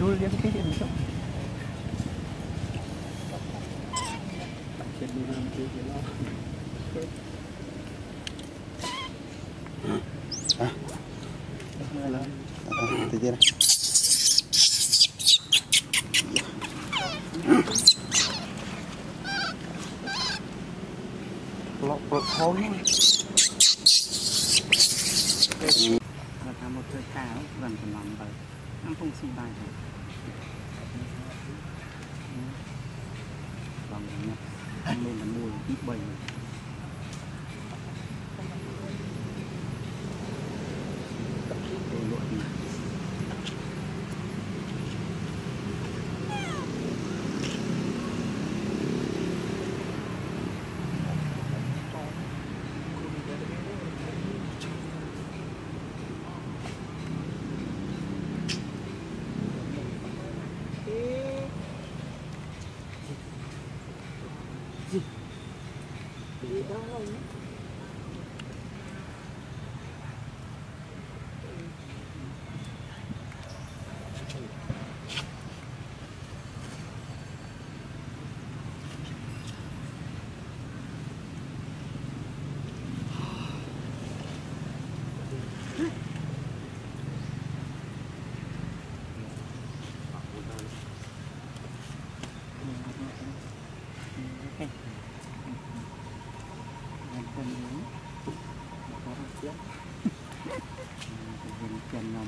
kilo dia kecil macam. Cek dulu nanti kilo. Ah. Malam. Ah, tiga lah. Lọc lọc hôn Và cả một cái cao gần tầm lòng vậy Nó không xin bài bằng này nha lên là mua ít bảy Ok. Anh con nhớ. Có một chiếc. Mình chân nằm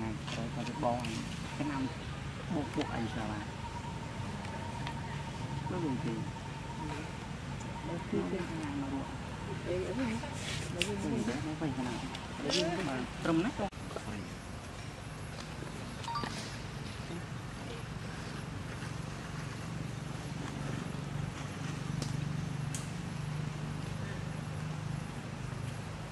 ngày tới có cái bo. Cái năm bộ bộ anh sợ là Nó dùng gì? Nó cứ cái nhà mà bộ. Nó phải cái nào?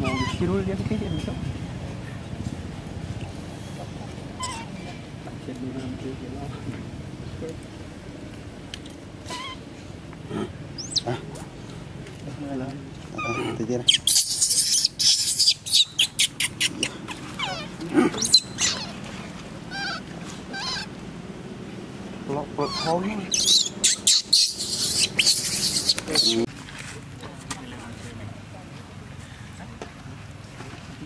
Mau Kirul dia sikit dia besok. Baca dulu nanti je lah. Ah. Alah. Ah, nanti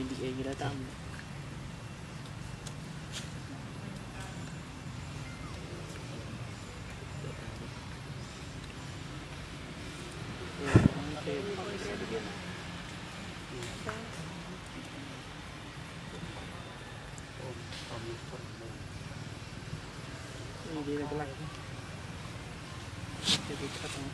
Hindi kayo ginatang. Hindi na galak. Katong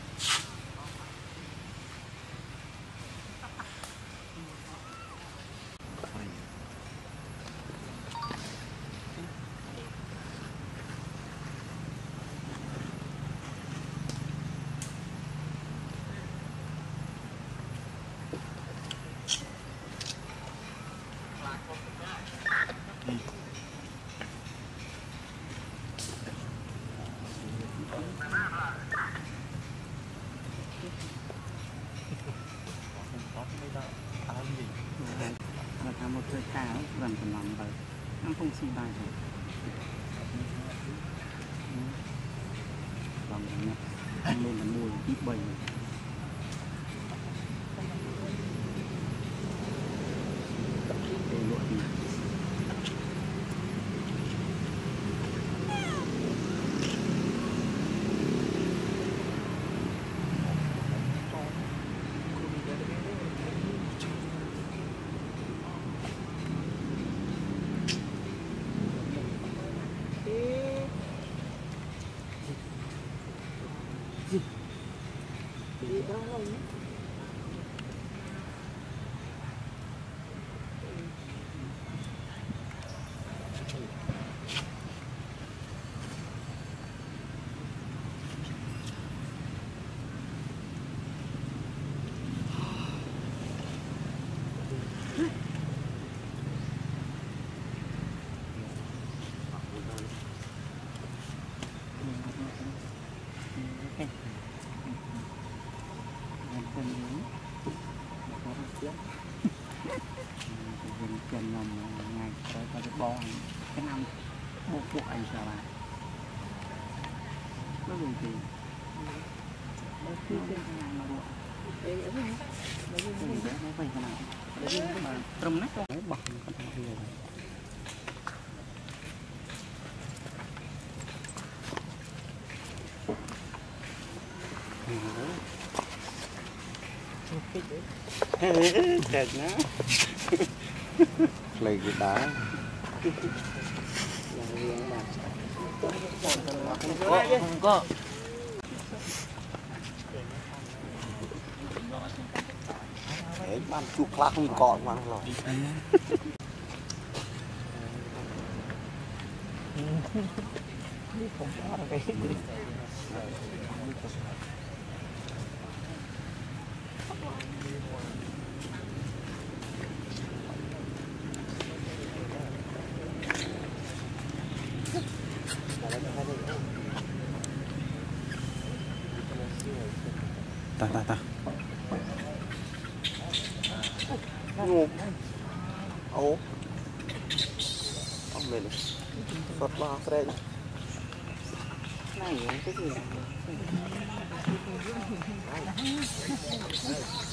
ធ្វើការក្រុមសំណំទៅខ្ញុំពុំស៊ីបានទេបងនេះមានតែ1 2 3 Thank you. Ganito yun. Parang siya. Mình chân nằm ngày tới có cái anh cái năm bố phụ anh sao là nó dùng gì nó cứ trên cái nhà mà đùa dùng để nó phải cái nào để mà trùm nát nó bọc cái thằng kia rồi Chết nó lấy cái đá không có để ban chụp lá không còn mà rồi ta Ну, а lên амели, фатла, фрейд. Nein, das ist nicht.